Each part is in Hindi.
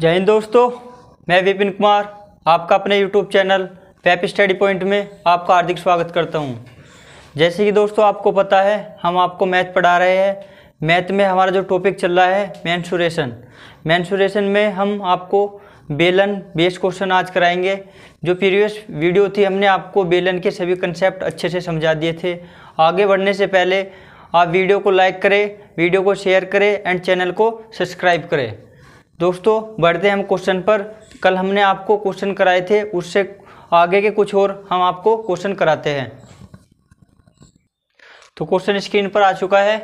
जय हिंद दोस्तों, मैं विपिन कुमार, आपका अपने यूट्यूब चैनल पैप स्टडी पॉइंट में आपका हार्दिक स्वागत करता हूँ। जैसे कि दोस्तों आपको पता है, हम आपको मैथ पढ़ा रहे हैं। मैथ में हमारा जो टॉपिक चल रहा है मैंसुरेशन मैंसुरेशन में हम आपको बेलन बेस क्वेश्चन आज कराएँगे। जो प्रीवियस वीडियो थी, हमने आपको बेलन के सभी कंसेप्ट अच्छे से समझा दिए थे। आगे बढ़ने से पहले आप वीडियो को लाइक करें वीडियो को शेयर करें एंड चैनल को सब्सक्राइब करें। दोस्तों, बढ़ते हैं हम क्वेश्चन पर। कल हमने आपको क्वेश्चन कराए थे, उससे आगे के कुछ और हम आपको क्वेश्चन कराते हैं। तो क्वेश्चन स्क्रीन पर आ चुका है।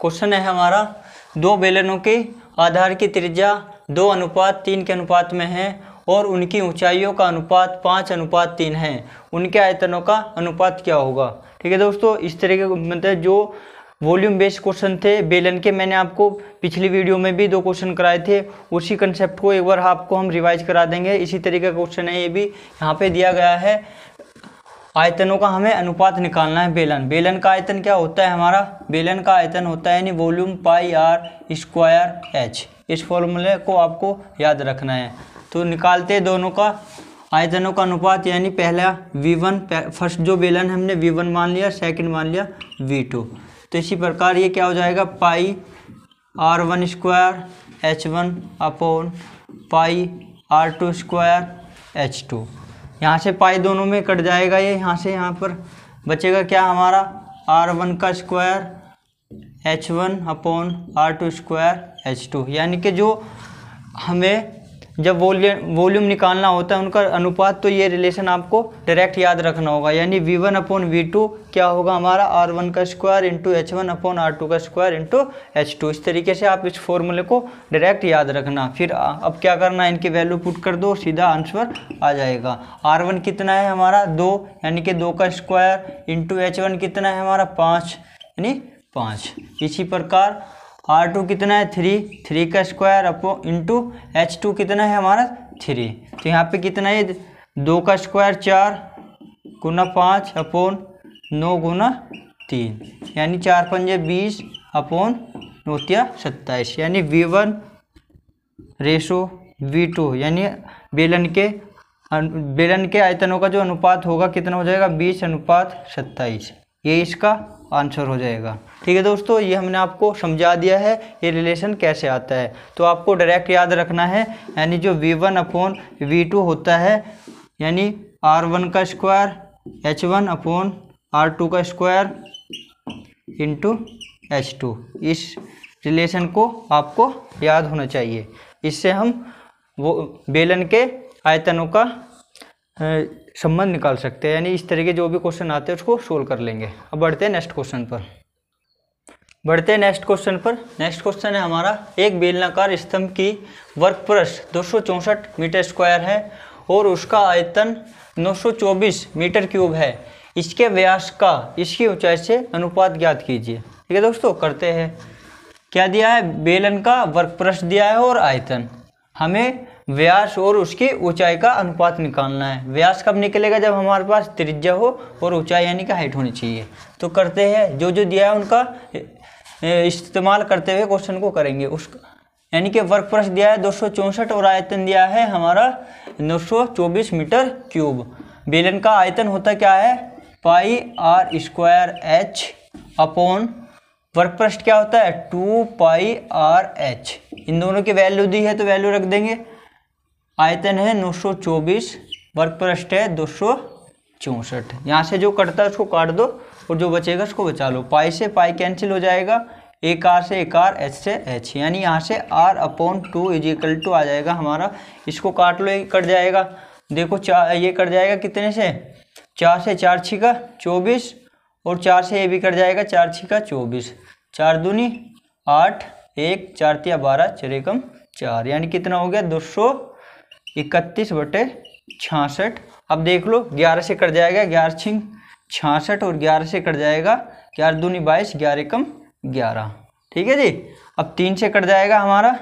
क्वेश्चन है हमारा, दो बेलनों के आधार की त्रिज्या, दो अनुपात तीन के अनुपात में है और उनकी ऊंचाइयों का अनुपात पाँच, अनुपात तीन है। उनके आयतनों का अनुपात क्या होगा? ठीक है दोस्तों, इस तरीके मतलब जो वॉल्यूम बेस्ड क्वेश्चन थे। बेलन के मैंने आपको पिछली वीडियो में भी दो क्वेश्चन कराए थे। उसी कंसेप्ट को एक बार आपको हम रिवाइज करा देंगे। इसी तरीके का क्वेश्चन है ये भी। यहाँ पे दिया गया है, आयतनों का हमें अनुपात निकालना है बेलन बेलन का आयतन क्या होता है हमारा? बेलन का आयतन होता है यानी volume pi r square h इस फॉर्मूले को आपको याद रखना है। तो निकालते दोनों का। आयतनों का अनुपात यानी पहला वी वन फ़र्स्ट जो बेलन हमने वी वन मान लिया सेकंड मान लिया वी टू तो इसी प्रकार ये क्या हो जाएगा? Pi r one square h one upon pi r two square h two यहाँ से पाई दोनों में कट जाएगा ये, यहाँ से यहाँ पर बचेगा क्या हमारा? आर वन का square h one upon r two square h two यानी कि जो हमें जब वॉल्यूम वॉल्यूम निकालना होता है, उनका अनुपात तो ये रिलेशन आपको डायरेक्ट याद रखना होगा। यानी v one upon v two क्या होगा हमारा? आर वन का square into h one upon r two का स्क्वायर इंटू एच टू इस तरीके से आप इस फॉर्मूले को डायरेक्ट याद रखना। फिर अब क्या करना है? इनकी वैल्यू पुट कर दो, सीधा आंसर आ जाएगा। आर वन कितना है हमारा? दो। यानी कि दो का स्क्वायर इंटू एच वन कितना है हमारा? पाँच। यानी पाँच। इसी प्रकार आर टू कितना है? थ्री थ्री का square upon into h two कितना है हमारा? थ्री तो यहाँ पे कितना है? दो का स्क्वायर चार गुना पाँच अपोन नौ गुना तीन. यानी चार पंजे बीस अपोन नोतिया सत्ताईस. यानी v one ratio v two यानी बेलन के बेलन के आयतनों का जो अनुपात होगा कितना हो जाएगा? बीस अनुपात सत्ताईस. ये इसका आंसर हो जाएगा। ठीक है दोस्तों, ये हमने आपको समझा दिया है ये रिलेशन कैसे आता है। तो आपको डायरेक्ट याद रखना है, यानी जो v one upon v two होता है, यानी आर वन का square h one upon r two का स्क्वायर इंटू एच टू इस रिलेशन को आपको याद होना चाहिए। इससे हम वो बेलन के आयतनों का संबंध निकाल सकते हैं। यानी इस तरह के जो भी क्वेश्चन आते हैं, उसको सोल्व कर लेंगे। अब बढ़ते हैं नेक्स्ट क्वेश्चन पर। बढ़ते हैं नेक्स्ट क्वेश्चन पर। नेक्स्ट क्वेश्चन है हमारा, एक बेलनाकार स्तंभ की वर्क पृष्ठ दो मीटर स्क्वायर है और उसका आयतन 924 मीटर क्यूब है। इसके व्यास का, इसकी ऊंचाई से अनुपात ज्ञात कीजिए। ठीक है दोस्तों, करते हैं। क्या दिया है? बेलन का वर्क पृष्ठ दिया है और आयतन। हमें व्यास और उसकी ऊंचाई का अनुपात निकालना है। व्यास कब निकलेगा जब हमारे पास त्रिज्या हो और ऊंचाई यानी कि हाइट होनी चाहिए? तो करते हैं, जो जो दिया है उनका इस्तेमाल करते हुए क्वेश्चन को करेंगे। उस, यानी कि वर्क प्रश दिया है दो सौ चौंसठ और आयतन दिया है हमारा 924 मीटर क्यूब। बेलन का आयतन होता क्या है? Pi r square h upon work पृष्ठ क्या होता है? Two pi r h. इन दोनों की वैल्यू दी है तो वैल्यू रख देंगे। आयतन है 924 वर्ग पृष्ठ है दो सौ चौंसठ। यहाँ से जो कटता है उसको काट दो और जो बचेगा उसको बचा लो। पाई से पाई कैंसिल हो जाएगा। एक आर से एक आर, एच से एच। यानी यहाँ से r upon two is equal to आ जाएगा हमारा। इसको काट लो, ये कट जाएगा। देखो चार ये कट जाएगा कितने से? चार से चार छिका, चौबीस। और चार से ये भी कट जाएगा, चार छिका, चौबीस। चार दूनी, आठ, एक, चार तिया बारह, चरे कम चार। यानी कितना हो गया? दो सौ इकतीस बटे छियासठ अब देख लो, ग्यारह से कट जाएगा, ग्यारह छिंग छियासठ और ग्यारह से कट जाएगा, ग्यारह दूनी बाईस, ग्यारह कम ग्यारह। ठीक है जी? अब तीन से कट जाएगा हमारा।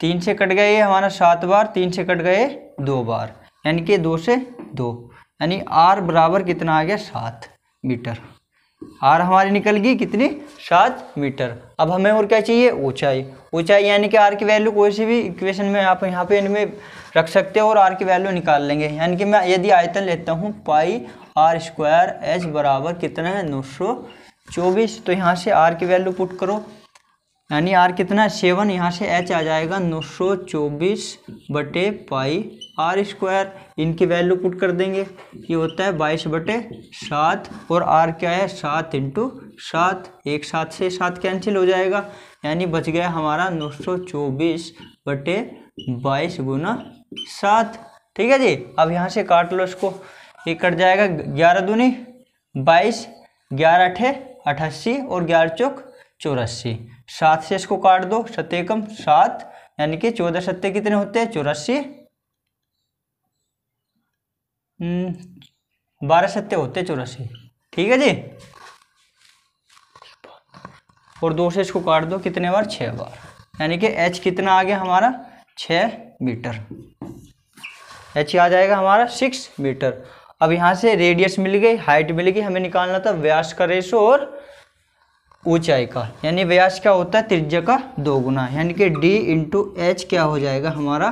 तीन से कट गए हमारा सात बार, तीन से कट गए दो बार। यानी कि दो से दो। यानी आर बराबर कितना आ गया? सात मीटर। आर हमारी निकल गई कितनी? सात मीटर। अब हमें और क्या चाहिए? ऊंचाई। ऊंचाई यानी कि आर की वैल्यू कोई सी भी इक्वेशन में आप यहाँ पे इनमें रख सकते हो और आर की वैल्यू निकाल लेंगे। यानी कि मैं यदि आयतन लेता हूँ, पाई आर स्क्वायर एच बराबर कितना है? नौ सौ चौबीस। तो यहाँ से आर की वैल्यू पुट करो। यानी आर कितना? है सेवन। यहाँ से एच आ जाएगा नौ सौ चौबीस बटे पाई आर स्क्वायर इनकी वैल्यू पुट कर देंगे। ये होता है बाईस बटे सात और आर क्या है? सात इंटू सात। एक सात से सात कैंसिल हो जाएगा। यानी बच गया हमारा नौ सौ चौबीस बटे बाईस गुना सात। ठीक है जी? अब यहाँ से काट लो इसको। ये कट जाएगा ग्यारह दूनी, बाईस, ग्यारह अठे, अठासी और ग्यारह चौक चौरासी। सात से इसको काट दो सत्य कम सात। यानी कि चौदह सत्य कितने होते हैं? चौरासी। बारह सत्य होते चौरासी। ठीक है जी? और दो से इसको काट दो, कितने बार? छः बार। यानी कि एच कितना आ गया हमारा? छः मीटर। एच आ जाएगा हमारा सिक्स मीटर। अब यहाँ से रेडियस मिल गई हाइट मिल गई, हमें निकालना था व्यास का रेशो और ऊंचाई का। यानी व्यास क्या होता है? त्रिज्या का दो गुना यानी कि d इंटू एच क्या हो जाएगा हमारा?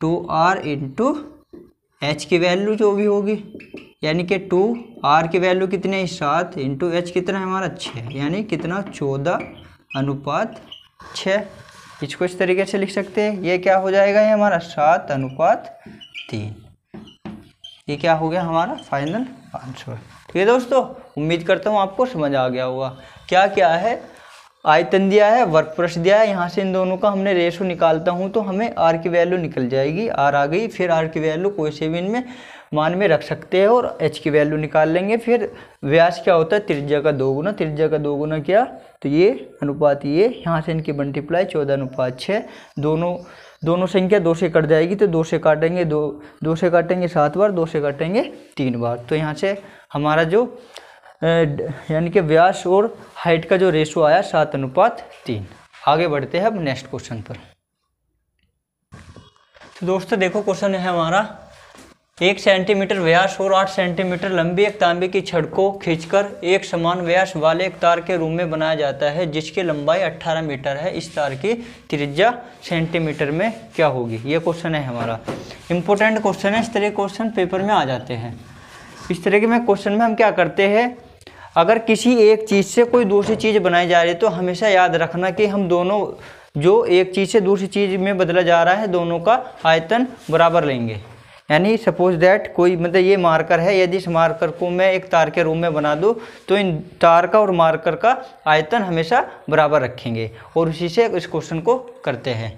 टू आर इंटू एच की वैल्यू जो भी होगी, यानी कि टू आर की वैल्यू कितनी है? सात इंटू एच कितना है हमारा? छः यानी कितना? चौदह अनुपात छः इसको इस तरीके से लिख सकते हैं। ये क्या हो जाएगा? ये हमारा सात अनुपात तीन। ये क्या हो गया हमारा? फाइनल आंसर ठीक है दोस्तों, उम्मीद करता हूँ आपको समझ आ गया होगा। क्या क्या है? आयतन दिया है वर्क प्रश दिया है, यहाँ से इन दोनों का हमने रेशो निकालता हूँ तो हमें आर की वैल्यू निकल जाएगी आर आ गई, फिर आर की वैल्यू कोई से भी इनमें मान में रख सकते हैं और एच की वैल्यू निकाल लेंगे, फिर व्यास क्या होता है, त्रिज्या का दो गुना, त्रिज्या का दो गुना क्या तो ये अनुपात ये, यहाँ से इनकी मल्टीप्लाई चौदह अनुपात छः दोनों दोनों संख्या दो से कट जाएगी तो दो से काटेंगे दो दो से काटेंगे सात बार, दो से काटेंगे तीन बार तो यहाँ से हमारा जो यानी कि व्यास और हाइट का जो रेशो आया, सात अनुपात तीन। आगे बढ़ते हैं अब नेक्स्ट क्वेश्चन पर। तो दोस्तों, देखो क्वेश्चन है हमारा। एक सेंटीमीटर व्यास और आठ सेंटीमीटर लंबी एक तांबे की छड़ को खींचकर एक समान व्यास वाले एक तार के रूम में बनाया जाता है, जिसकी लंबाई 18 मीटर है। इस तार की त्रिज्या सेंटीमीटर में क्या होगी? ये क्वेश्चन है हमारा। इंपॉर्टेंट क्वेश्चन है। इस तरह क्वेश्चन पेपर में आ जाते हैं। इस तरह के में क्वेश्चन में हम क्या करते हैं? अगर किसी एक चीज़ से कोई दूसरी चीज़ बनाई जा रही है तो हमेशा याद रखना कि हम दोनों जो एक चीज़ से दूसरी चीज़ में बदला जा रहा है, दोनों का आयतन बराबर लेंगे। यानी सपोज़ दैट कोई मतलब ये मार्कर है, यदि इस मार्कर को मैं एक तार के रूप में बना दूँ तो इन तार का और मार्कर का आयतन हमेशा बराबर रखेंगे और उसी से इस क्वेश्चन को करते हैं।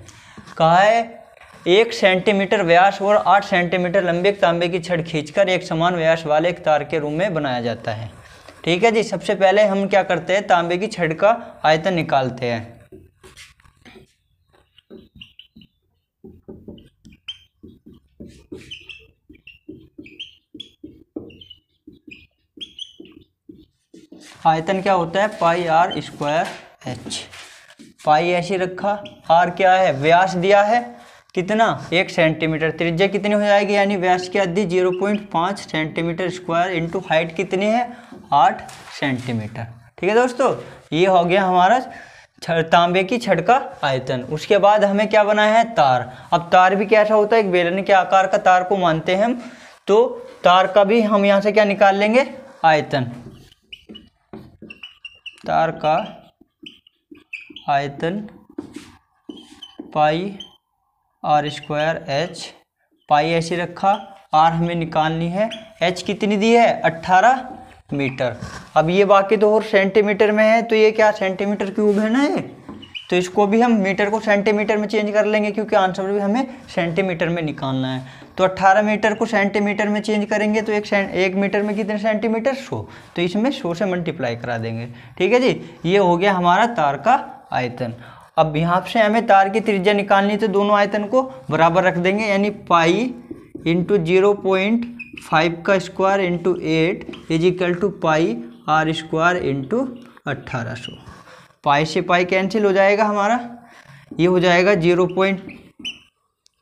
कहा है, एक सेंटीमीटर व्यास और आठ सेंटीमीटर लंबे तांबे की छड़ खींचकर एक समान व्यास वाले एक तार के रूप में बनाया जाता है। ठीक है जी, सबसे पहले हम क्या करते हैं, तांबे की छड़ का आयतन निकालते हैं। आयतन क्या होता है, pi r square h. Pi ऐसी रखा, आर क्या है, व्यास दिया है, कितना, एक सेंटीमीटर। त्रिज्या कितनी हो जाएगी, यानी व्यास की अवधि ज़ीरो पॉइंट पाँच सेंटीमीटर स्क्वायर इंटू हाइट कितनी है आठ सेंटीमीटर। ठीक है दोस्तों? ये हो गया हमारा तांबे की छड़ का आयतन। उसके बाद हमें क्या बनाया है? तार। अब तार भी कैसा होता है? एक बेलन के आकार का तार को मानते हैं हम। तो तार का भी हम यहाँ से क्या निकाल लेंगे? आयतन। तार का आयतन pi r square h. Pi ऐसे रखा। आर हमें निकालनी है। एच कितनी दी है? अट्ठारह। मीटर अब ये बाकी तो और सेंटीमीटर में है तो ये क्या सेंटीमीटर क्यूब है ना ये? तो इसको भी हम मीटर को सेंटीमीटर में चेंज कर लेंगे, क्योंकि आंसर भी हमें सेंटीमीटर में निकालना है। तो 18 मीटर को सेंटीमीटर में चेंज करेंगे तो एक एक मीटर में कितने सेंटीमीटर 100 तो इसमें 100 से मल्टीप्लाई करा देंगे। ठीक है जी? ये हो गया हमारा तार का आयतन। अब यहाँ से हमें तार की त्रिज्या निकालनी तो दोनों आयतन को बराबर रख देंगे, यानी pi into zero point five का square into eight is equal to pi r square into अट्ठारह सौ। पाई से पाई कैंसिल हो जाएगा हमारा। ये हो जाएगा ज़ीरो पॉइंट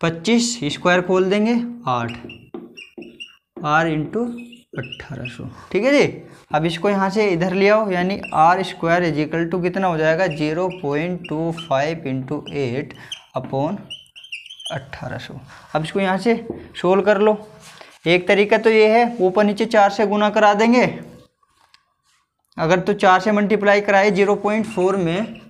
पच्चीस स्क्वायर खोल देंगे आठ। आर इंटू अट्ठारह सौ। ठीक है जी? अब इसको यहाँ से इधर ले आओ, यानी आर स्क्वायर इजिकल टू कितना हो जाएगा? Zero point two five into eight upon अट्ठारह सौ। अब इसको यहाँ से सोल्व कर लो। एक तरीका तो ये है, ऊपर नीचे चार से गुना करा देंगे। अगर तो चार से मल्टीप्लाई कराए, ज़ीरो पॉइंट फोर में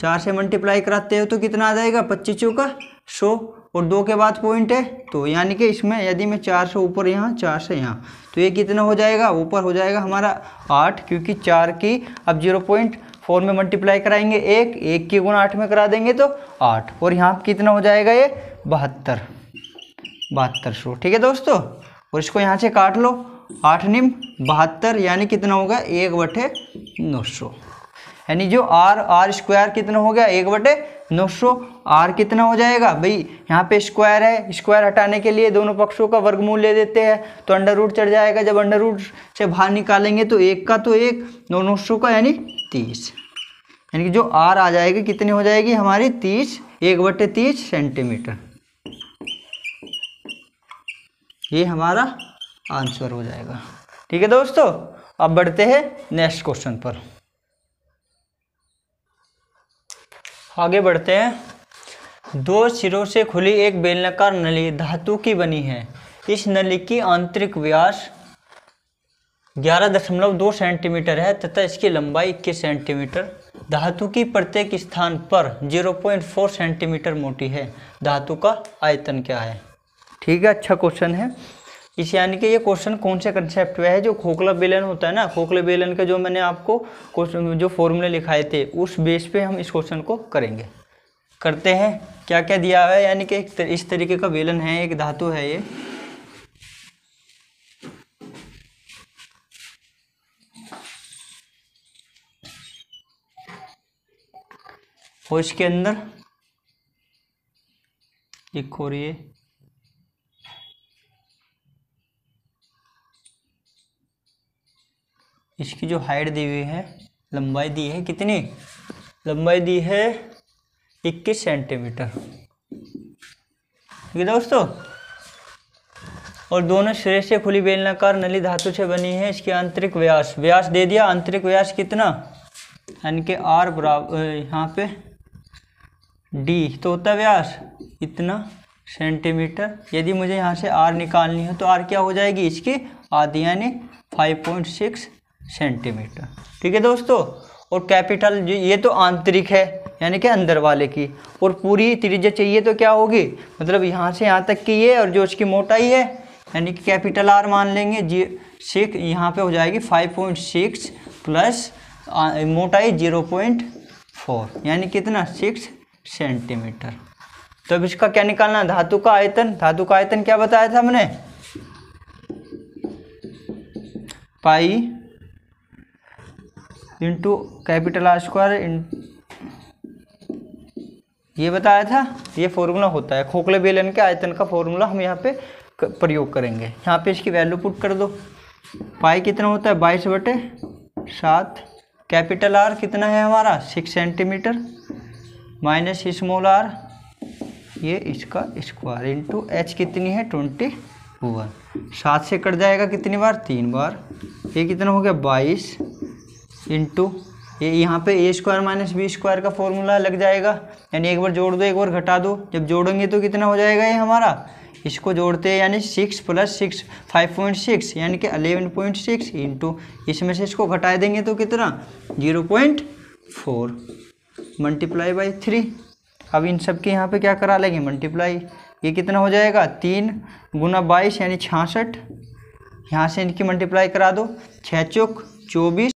चार से मल्टीप्लाई कराते हो तो कितना आ जाएगा? पच्चीस का। सौ, और दो के बाद पॉइंट है तो यानी कि इसमें यदि मैं चार से ऊपर यहाँ, चार से यहाँ तो ये कितना हो जाएगा? ऊपर हो जाएगा हमारा आठ, क्योंकि चार की अब ज़ीरो पॉइंट फोर में मल्टीप्लाई कराएँगे एक एक की गुना आठ में करा देंगे तो आठ, और यहाँ कितना हो जाएगा ये? बहत्तर। बहत्तर सौ, ठीक है दोस्तों? और इसको यहाँ से काट लो। आठ निम बहत्तर, यानी कितना होगा एक बटे नौ सौ। यानी जो आर आर स्क्वायर कितना हो गया? एक बटे नौ सौ। आर कितना हो जाएगा? भाई, यहाँ पे स्क्वायर है। स्क्वायर हटाने के लिए दोनों पक्षों का वर्गमूल ले देते हैं। तो अंडर रूट चढ़ जाएगा। जब अंडर रूट से बाहर निकालेंगे तो एक का तो एक, नौ नौ सौ का, यानी तीस। यानी कि जो आर आ जाएगी, कितनी हो जाएगी? हमारी तीस, एक बटे तीस सेंटीमीटर ये हमारा आंसर हो जाएगा। ठीक है दोस्तों, अब बढ़ते हैं नेक्स्ट क्वेश्चन पर। आगे बढ़ते हैं। दो सिरों से खुली एक बेलनाकार नली धातु की बनी है। इस नली की आंतरिक व्यास 11.2 सेंटीमीटर है तथा इसकी लंबाई 21 सेंटीमीटर। धातु की प्रत्येक स्थान पर 0.4 सेंटीमीटर मोटी है। धातु का आयतन क्या है? ठीक है अच्छा क्वेश्चन है। इस यानी कि ये क्वेश्चन कौन से कंसेप्ट में है? जो खोखला बेलन होता है ना खोखले बेलन के जो मैंने आपको क्वेश्चन जो फॉर्मूले लिखाए थे उस बेस पे हम इस क्वेश्चन को करेंगे। करते हैं। क्या क्या दिया हुआ है? यानी कि तर, इस तरीके का बेलन है एक धातु है ये। और इसके अंदर एक और ये इसकी जो हाइट दी हुई है, लंबाई दी है कितनी? लंबाई दी है 21 सेंटीमीटर ठीक है दोस्तों? और दोनों सिरे से खुली बेलनाकार नली धातु से बनी है, इसकी आंतरिक व्यास। व्यास दे दिया, आंतरिक व्यास कितना? यानी कि आर बराबर यहाँ पे डी तो होता व्यास इतना सेंटीमीटर यदि मुझे यहाँ से आर निकालनी हो तो आर क्या हो जाएगी? इसकी आधी, यानी 5.6 सेंटीमीटर। ठीक है दोस्तों? और कैपिटल जो, ये तो आंतरिक है, यानी कि अंदर वाले की। और पूरी त्रिज्या चाहिए तो क्या होगी? मतलब यहाँ से यहाँ तक की ये और जो उसकी मोटाई है, यानी कि कैपिटल आर मान लेंगे, जी सिक्स यहाँ पे हो जाएगी फाइव पॉइंट सिक्स प्लस मोटाई ज़ीरो पॉइंट फोर यानी कितना सिक्स सेंटीमीटर तो अब इसका क्या निकालना धातु का आयतन। धातु का आयतन क्या बताया था हमने? Pi into capital r square ये बताया था, ये फॉर्मूला होता है। खोखले बेलन के आयतन का फॉर्मूला हम यहाँ पे प्रयोग करेंगे। यहाँ पे इसकी वैल्यू पुट कर दो। पाई कितना होता है? बाईस बटे सात। कैपिटल आर कितना है हमारा? Six centimetre minus small r ये इसका स्क्वायर इंटू एच कितनी है? ट्वेंटी वन सात से कट जाएगा कितनी बार? तीन बार। ये कितना हो गया? बाईस। इंटू ये यहाँ पे a square minus b square का फॉर्मूला लग जाएगा। यानी एक बार जोड़ दो, एक बार घटा दो। जब जोड़ेंगे तो कितना हो जाएगा ये हमारा? इसको जोड़ते हैं, यानी six plus six five point six यानी कि अलेवन पॉइंट सिक्स इंटू इसमें से इसको घटा देंगे तो कितना? Zero point four multiply by three अब इन सब के यहाँ पे क्या करा लेंगे? मल्टीप्लाई ये कितना हो जाएगा? तीन गुना बाईस, यानी छियासठ यहाँ से इनकी मल्टीप्लाई करा दो। छः चौक चौबीस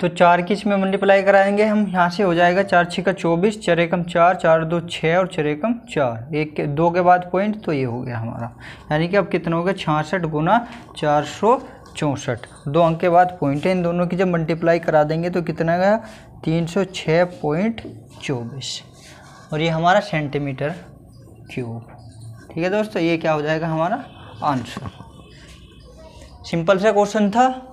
तो चार की इसमें मल्टीप्लाई कराएँगे हम, यहाँ से हो जाएगा चार छः का चौबीस, चार एकम चार चार दो छः और चार एकम चार। एक के दो के बाद पॉइंट तो ये हो गया हमारा। यानी कि अब कितना हो गया? छियासठ गुना चार सौ चौंसठ। दो अंक के बाद पॉइंट है, इन दोनों की जब मल्टीप्लाई करा देंगे तो कितना गया? तीन सौ छः पॉइंट चौबीस। और ये हमारा सेंटीमीटर क्यूब ठीक है दोस्तों, ये क्या हो जाएगा हमारा? आंसर। सिंपल सा क्वेश्चन था।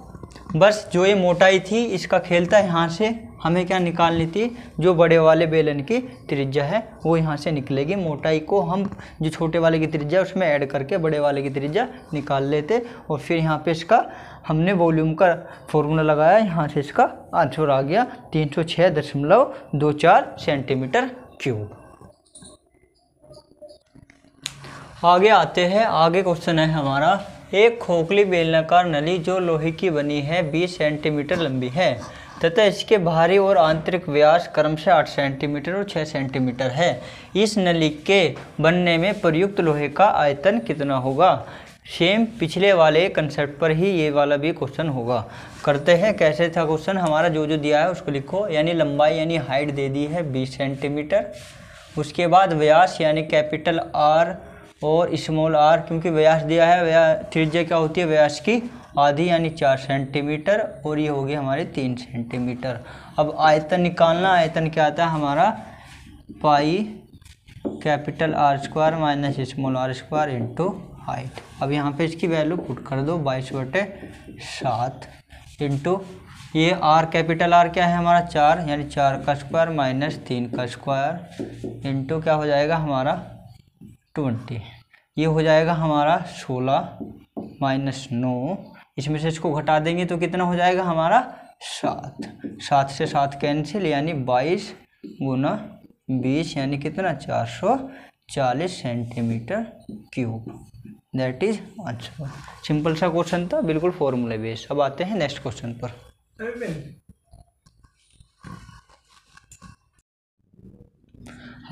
बस जो ये मोटाई थी, इसका खेल था, यहाँ से हमें क्या निकालनी थी? जो बड़े वाले बेलन की त्रिज्या है, वो यहाँ से निकलेगी। मोटाई को हम जो छोटे वाले की त्रिज्या उसमें ऐड करके बड़े वाले की त्रिज्या निकाल लेते और फिर यहाँ पे इसका हमने वॉल्यूम का फॉर्मूला लगाया, यहाँ से इसका आंसर आ गया तीन सौ छः दशमलव दो चार सेंटीमीटर क्यूब। आगे आते हैं, आगे क्वेश्चन है हमारा। एक खोखली बेलनाकार नली जो लोहे की बनी है 20 सेंटीमीटर लंबी है, तथा इसके बाहरी और आंतरिक व्यास क्रमशः 8 सेंटीमीटर और 6 सेंटीमीटर है। इस नली के बनने में प्रयुक्त लोहे का आयतन कितना होगा? सेम पिछले वाले कंसेप्ट पर ही ये वाला भी क्वेश्चन होगा। करते हैं, कैसे था क्वेश्चन हमारा जो जो दिया है उसको लिखो। यानी लंबाई यानी हाइट दे दी है 20 सेंटीमीटर। उसके बाद व्यास यानी कैपिटल आर और स्मॉल आर क्योंकि व्यास दिया है, व्या त्रिज्या क्या होती है? व्यास की आधी यानी चार सेंटीमीटर और ये हो होगी हमारी तीन सेंटीमीटर अब आयतन निकालना, आयतन क्या आता है? हमारा pi capital r square minus small r square into height अब यहाँ पे इसकी वैल्यू पुट कर दो, बाईस बटे सात इंटू ये आर कैपिटल आर क्या है हमारा? चार, यानी चार का स्क्वायर माइनस तीन का स्क्वायर इंटू क्या हो जाएगा? हमारा ट्वेंटी। ये हो जाएगा हमारा सोलह माइनस नौ। इसमें से इसको घटा देंगे तो कितना हो जाएगा हमारा सात। सात से सात कैंसिल यानी बाईस गुना बीस, यानी कितना? चार सौ चालीस centimetre cube that is answer simple सा क्वेश्चन था, बिल्कुल फॉर्मूले बेस अब आते हैं नेक्स्ट क्वेश्चन पर।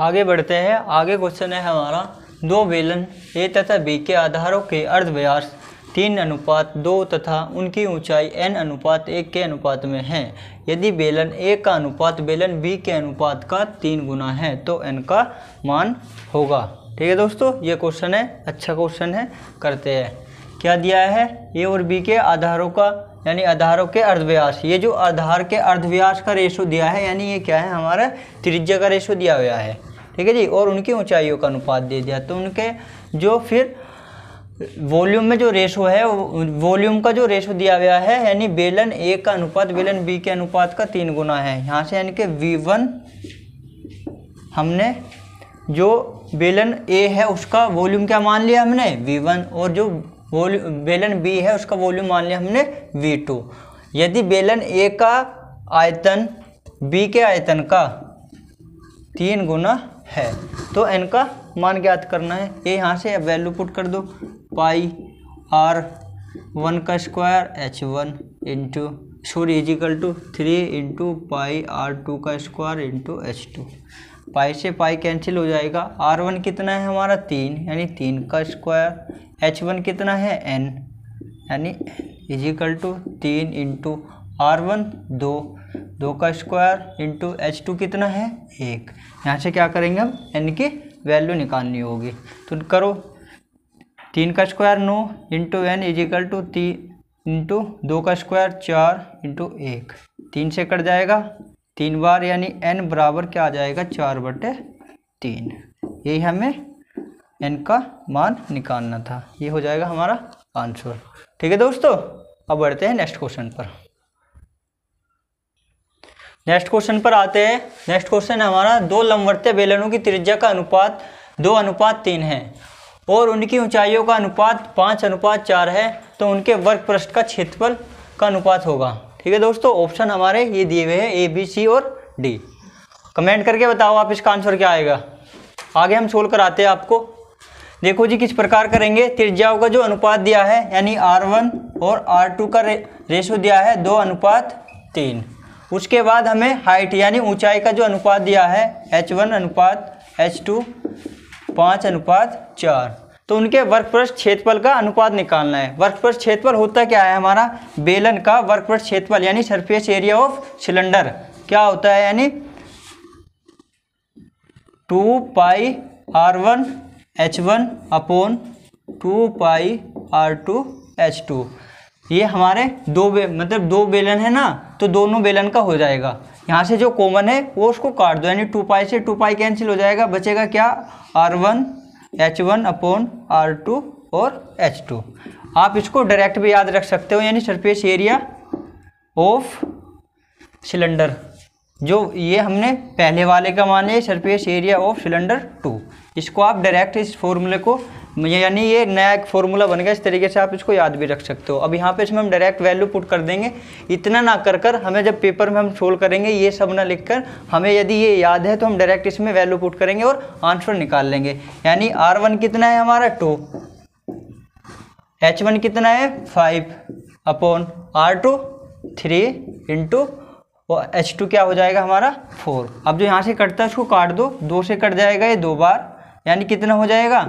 आगे बढ़ते हैं। आगे क्वेश्चन है हमारा दो बेलन ए तथा बी के आधारों के अर्धव्यास, तीन अनुपात दो तथा उनकी ऊंचाई एन अनुपात एक के अनुपात में है। यदि बेलन ए का अनुपात बेलन बी के अनुपात का तीन गुना है तो एन का मान होगा। ठीक है दोस्तों, ये क्वेश्चन है अच्छा क्वेश्चन है, करते हैं। क्या दिया है? ए और बी के आधारों का, यानी आधारों के अर्धव्यास। ये जो आधार के अर्धव्यास का रेशो दिया है, यानी ये क्या है? हमारा त्रिज्या का रेशो दिया हुआ है। ठीक है जी? और उनकी ऊंचाइयों का अनुपात दे दिया। तो उनके जो फिर वॉल्यूम में जो रेशो है वॉल्यूम का जो रेशो दिया गया है, यानी बेलन ए का अनुपात, बेलन बी के अनुपात का तीन गुना है। यहाँ से यानी कि वी वन हमने जो बेलन ए है, उसका वॉल्यूम क्या मान लिया हमने? वी वन और जो वॉल्यूम बेलन बी है, उसका वॉल्यूम मान लिया हमने वी टू यदि बेलन ए का आयतन बी के आयतन का तीन गुना है। तो एन का मान ज्ञात करना है। ये यहाँ से वैल्यू पुट कर दो। पाई आर वन का square h one into sorry is equal to three into pi r two का square into h two pi से पाई कैंसिल हो जाएगा। आर वन कितना है हमारा? तीन। यानी तीन का स्क्वायर एच वन कितना है? एन यानी इजिकल टू तीन इंटू आर वन दो। दो का स्क्वायर इंटू एच टू कितना है? एक। यहाँ से क्या करेंगे हम? एन की वैल्यू निकालनी होगी। तो करो। तीन का square now into n is equal to तीन इंटू दो का स्क्वायर चार इंटू एक। तीन से कट जाएगा। तीन बार यानी एन बराबर क्या आ जाएगा? चार बटे तीन। यही हमें एन का मान निकालना था। ये हो जाएगा हमारा आंसर। ठीक है दोस्तों? अब बढ़ते हैं नेक्स्ट क्वेश्चन पर। नेक्स्ट क्वेश्चन पर आते हैं। नेक्स्ट क्वेश्चन हमारा दो लंबवर्तीय बेलनों की त्रिज्या का अनुपात दो अनुपात तीन है और उनकी ऊंचाइयों का अनुपात पाँच अनुपात चार है तो उनके वर्ग पृष्ठ का क्षेत्रफल का अनुपात होगा। ठीक है दोस्तों ऑप्शन हमारे ये दिए हुए हैं ए बी सी और डी कमेंट करके बताओ आप इसका आंसर क्या आएगा। आगे हम सोल्व कराते हैं आपको। देखो जी किस प्रकार करेंगे? त्रिज्याओं का जो अनुपात दिया है यानी आर वन और आर टू का रे, रेशो दिया है दो अनुपात तीन। उसके बाद हमें हाइट यानी ऊंचाई का जो अनुपात दिया है एच वन अनुपात एच टू पाँच अनुपात, चार। तो उनके वर्क पृष्ठ क्षेत्रफल का अनुपात निकालना है। वर्क पृष्ठ क्षेत्रफल होता क्या है? हमारा बेलन का वर्क पृष्ठ क्षेत्रफल यानी सरफेस एरिया ऑफ़ सिलेंडर क्या होता है यानी? Two pi r one h one upon two pi r two h two ये हमारे दो बे मतलब दो बेलन है ना तो दोनों बेलन का हो जाएगा। यहाँ से जो कॉमन है, वो उसको काट दो, यानी टू पाई से टू पाई कैंसिल हो जाएगा। बचेगा क्या? R one h one upon r two और एच टू आप इसको डायरेक्ट भी याद रख सकते हो, यानी सरफेस एरिया ऑफ़ सिलेंडर जो ये हमने पहले वाले का माने surface area of cylinder two इसको आप डायरेक्ट इस फॉर्मूले को यानी ये नया एक फॉर्मूला बन गया, इस तरीके से आप इसको याद भी रख सकते हो। अब यहाँ पे इसमें हम डायरेक्ट वैल्यू पुट कर देंगे। इतना ना कर कर हमें जब पेपर में हम सोल्व करेंगे, ये सब ना लिख कर हमें यदि ये याद है तो हम डायरेक्ट इसमें वैल्यू पुट करेंगे और आंसर निकाल लेंगे। यानी आर वन कितना है हमारा? टू एच वन कितना है? Five upon r two three into और एच टू क्या हो जाएगा हमारा? फोर अब जो यहाँ से कटता है, उसको काट दो। दो से कट जाएगा ये दो बार। यानी कितना हो जाएगा?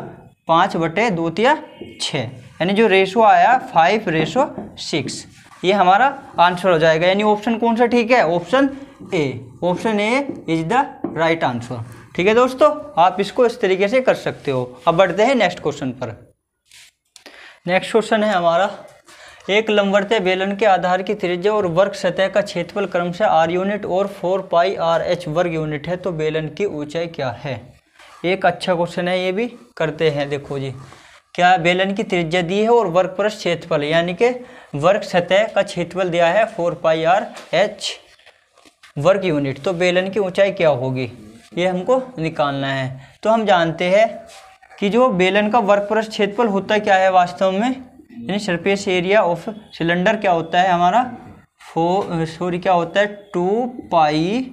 पाँच बटे दो तिया छः। यानी जो रेशो आया फाइव रेशो सिक्स ये हमारा आंसर हो जाएगा। यानी ऑप्शन कौन सा ठीक है? Option a option a is the right answer ठीक है दोस्तों? आप इसको इस तरीके से कर सकते हो। अब बढ़ते हैं नेक्स्ट क्वेश्चन पर। नेक्स्ट क्वेश्चन है हमारा। एक लंबरते बेलन के आधार की त्रिज्या और वर्ग सतह का क्षेत्रफल क्रम से आर यूनिट और फोर पाई आर एच वर्ग यूनिट है। तो बेलन की ऊंचाई क्या है? एक अच्छा क्वेश्चन है, ये भी करते हैं। देखो जी, क्या बेलन की त्रिज्या दी है और वर्क परस क्षेत्रफल, यानी कि वर्क सतह का क्षेत्रफल दिया है फोर पाई आर एच वर्क यूनिट। तो बेलन की ऊंचाई क्या होगी, ये हमको निकालना है। तो हम जानते हैं कि जो बेलन का वर्क परस क्षेत्रफल होता क्या है वास्तव में? यानी सरफेस एरिया ऑफ़ सिलेंडर क्या होता है हमारा? फो सॉरी क्या होता है? टू पाई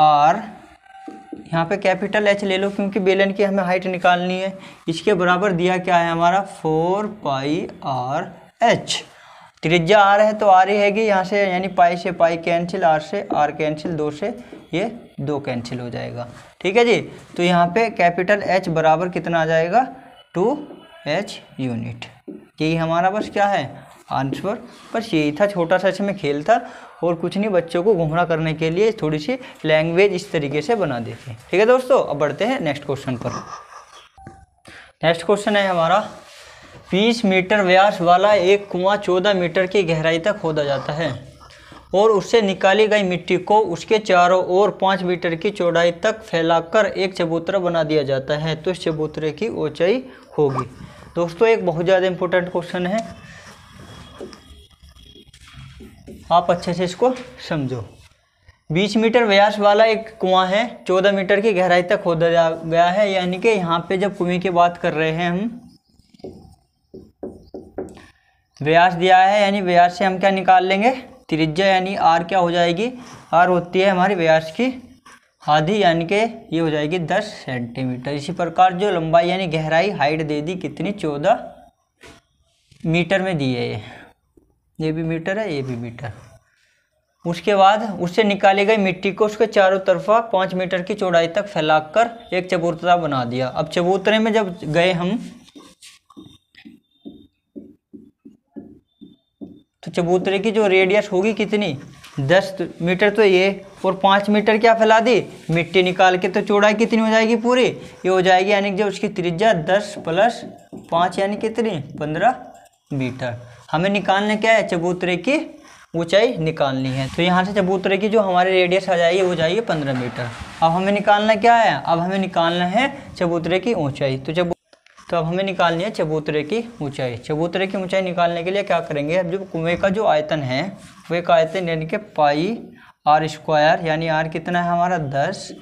आर यहाँ पे कैपिटल एच ले लो, क्योंकि बेलन की हमें हाइट निकालनी है। इसके बराबर दिया क्या है हमारा? फोर पाई आर एच त्रिज्या आर है तो आर ही हैगी, यहाँ से यानी पाई से पाई कैंसिल आर से आर कैंसिल दो से ये दो कैंसिल हो जाएगा। ठीक है जी? तो यहाँ पे कैपिटल एच बराबर कितना आ जाएगा? टू एच यूनिट यही हमारा बस क्या है? आंसर बस यही था, छोटा सा इसमें खेल था और कुछ नहीं, बच्चों को घुमरा करने के लिए थोड़ी सी लैंग्वेज इस तरीके से बना देते हैं। ठीक है दोस्तों, अब बढ़ते हैं नेक्स्ट क्वेश्चन पर। नेक्स्ट क्वेश्चन है हमारा 20 मीटर व्यास वाला एक कुआँ 14 मीटर की गहराई तक खोदा जाता है और उससे निकाली गई मिट्टी को उसके चारों ओर पाँच मीटर की चौड़ाई तक फैलाकर एक चबूतरा बना दिया जाता है। तो इस चबूतरे की ऊंचाई होगी। दोस्तों, एक बहुत ज़्यादा इम्पोर्टेंट क्वेश्चन है। आप अच्छे से इसको समझो। 20 मीटर व्यास वाला एक कुआँ है 14 मीटर की गहराई तक खोदा जा गया है, यानी कि यहाँ पे जब कुएँ की बात कर रहे हैं हम, व्यास दिया है, यानी व्यास से हम क्या निकाल लेंगे? त्रिज्या, यानी आर क्या हो जाएगी? आर होती है हमारी व्यास की आधी, यानी कि ये हो जाएगी दस सेंटीमीटर। इसी प्रकार जो लंबाई, यानी गहराई, हाइट दे दी कितनी? चौदह मीटर में दी है ये। ये भी मीटर है, ये भी मीटर। उसके बाद उससे निकाली गई मिट्टी को उसके चारों तरफा पाँच मीटर की चौड़ाई तक फैलाकर एक चबूतरा बना दिया। अब चबूतरे में जब गए हम तो चबूतरे की जो रेडियस होगी कितनी? दस मीटर तो ये, और पाँच मीटर क्या फैला दी? मिट्टी निकाल के तो चौड़ाई कितनी हो जाएगी पूरी? ये हो जाएगी यानी कि जब उसकी त्रिज्या दस प्लस पाँच यानी कितनी? पंद्रह मीटर। हमें निकालने क्या है? चबूतरे की ऊंचाई निकालनी है। तो यहाँ से चबूतरे की जो हमारी रेडियस आ जाएगी, वो जाएगी पंद्रह मीटर। अब हमें निकालना क्या है? अब हमें निकालना है चबूतरे की ऊंचाई। तो चबू तो अब हमें निकालनी है चबूतरे की ऊंचाई। चबूतरे की ऊंचाई निकालने के लिए क्या करेंगे? अब जो कुएँ का जो आयतन है, वे एक आयतन यानी कि पाई आर स्क्वायर यानी आर कितना है हमारा? दस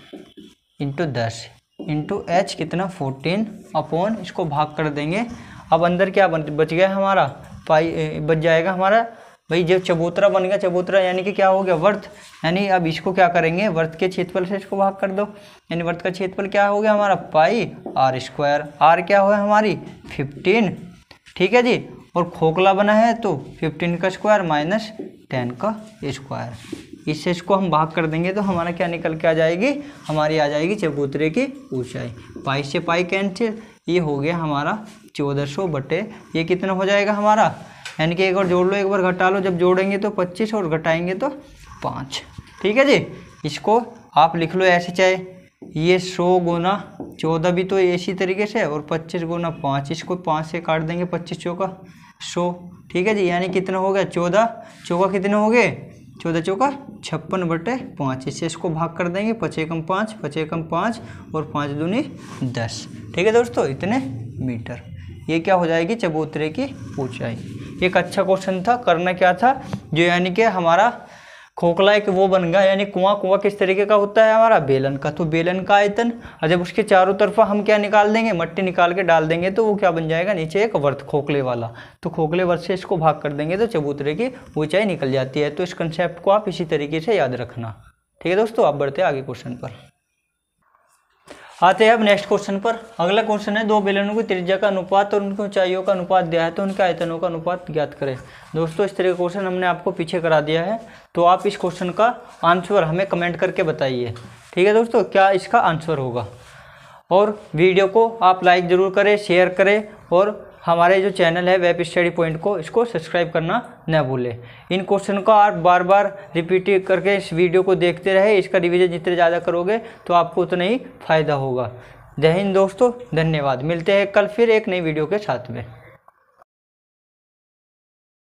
इंटू दस। इंटू एच कितना? फोर्टीन अपॉन इसको भाग कर देंगे। अब अंदर क्या बच गया हमारा? पाई बच जाएगा हमारा। भाई, जब चबूतरा बन गया, चबूतरा यानी कि क्या हो गया? वर्थ। यानी अब इसको क्या करेंगे? वर्थ के क्षेत्रफल से इसको भाग कर दो। यानी वर्थ का क्षेत्रफल क्या हो गया हमारा? पाई। Are square. आर क्या हो हमारी? फिफ्टीन। ठीक है जी? और खोखला बना है तो फिफ्टीन का स्क्वायर माइनस टेन का स्क्वायर। इससे इसको हम भाग कर देंगे तो हमारा क्या निकल के आ जाएगी? हमारी आ जाएगी चबूतरे की ऊंचाई। पाई से पाई कैंसिल ये हो गया हमारा चौदह सौ बटे, ये कितना हो जाएगा हमारा? यानी कि एक बार जोड़ लो, एक बार घटा लो, जब जोड़ेंगे तो पच्चीस और घटाएँगे तो पाँच। ठीक है जी? इसको आप लिख लो ऐसे चाहे। ये सौ गुना चौदह भी तो इसी तरीके से और पच्चीस गुना पाँच, इसको पाँच से काट देंगे पच्चीस चौका। सौ। ठीक है जी? यानी कितना हो गया? चौदह। चौका कितने हो गए? चौदह चौका, छप्पन बटे पाँच। इससे इसको भाग कर देंगे, पचे कम पाँच, पचे कम पाँच और पाँच दूनी दस। ठीक है दोस्तों, इतने मीटर। ये क्या हो जाएगी? चबूतरे की ऊंचाई। एक अच्छा क्वेश्चन था, करना क्या था? जो यानी कि हमारा खोखला एक वो बन गया, यानी कुआँ कुआँ किस तरीके का होता है हमारा? बेलन का। तो बेलन का आयतन, और जब उसके चारों तरफा हम क्या निकाल देंगे? मट्टी निकाल के डाल देंगे तो वो क्या बन जाएगा? नीचे एक वर्त, खोखले वाला। तो खोखले वर्त से इसको भाग कर देंगे तो चबूतरे की ऊंचाई निकल जाती है। तो इस कंसेप्ट को आप इसी तरीके से याद रखना। ठीक है दोस्तों, आप बढ़ते आगे क्वेश्चन पर। आते हैं अब नेक्स्ट क्वेश्चन पर। अगला क्वेश्चन है, दो बेलनों की त्रिज्या का अनुपात और उनकी ऊंचाइयों का अनुपात दिया है तो उनके आयतनों का अनुपात ज्ञात करें। दोस्तों, इस तरह का क्वेश्चन हमने आपको पीछे करा दिया है तो आप इस क्वेश्चन का आंसर हमें कमेंट करके बताइए। ठीक है दोस्तों, क्या इसका आंसर होगा? और वीडियो को आप लाइक ज़रूर करें शेयर करें और हमारे जो चैनल है वेब स्टडी पॉइंट को, इसको सब्सक्राइब करना न भूलें। इन क्वेश्चन को आप बार बार रिपीट करके इस वीडियो को देखते रहे, इसका रिविज़न जितने ज़्यादा करोगे तो आपको उतना ही फ़ायदा होगा। जय हिंद दोस्तों, धन्यवाद। मिलते हैं कल फिर एक नई वीडियो के साथ में।